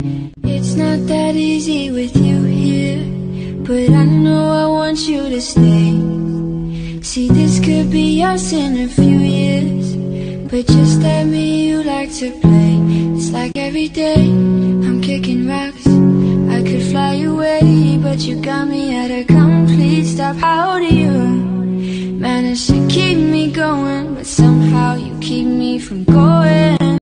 It's not that easy with you here, but I know I want you to stay. See, this could be us in a few years, but just tell me, you like to play. It's like every day I'm kicking rocks. I could fly away, but you got me at a complete stop. How do you manage to keep me going, but somehow you keep me from going?